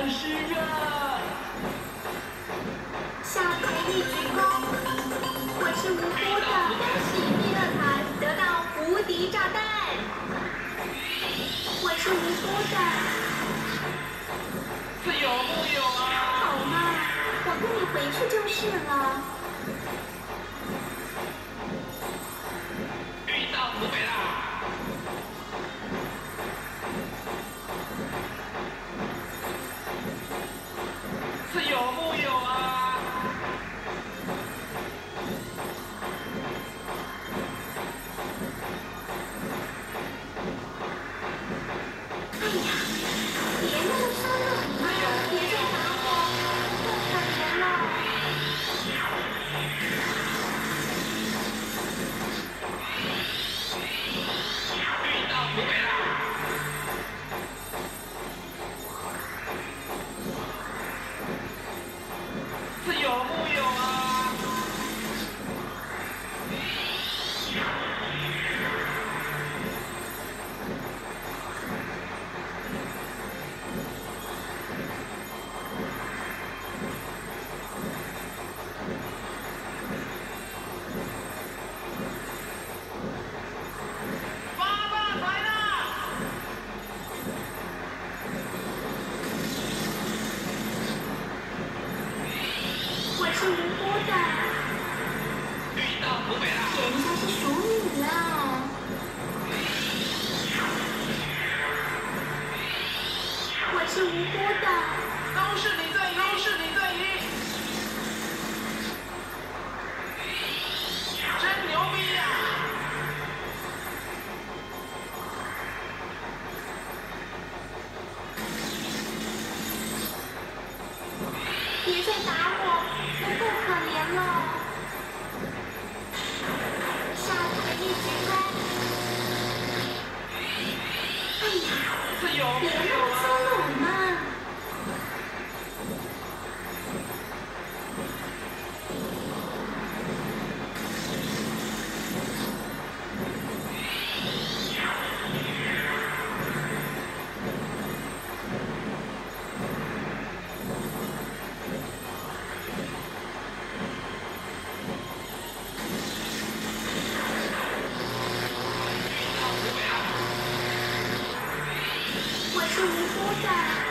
赶尸啊！下台一鞠躬，我是无辜的，恭喜密乐塔得到无敌炸弹。我是无辜的，这有木有啊？好嘛，我跟你回去就是了。哎呀，别那么伤人嘛，别再打我，我可怜了。是无辜的，遇到土匪啦！人家是属你了。我是无辜的，都是你在赢，都是你在赢，真牛逼呀、别再打 Yeah. 你们说吧。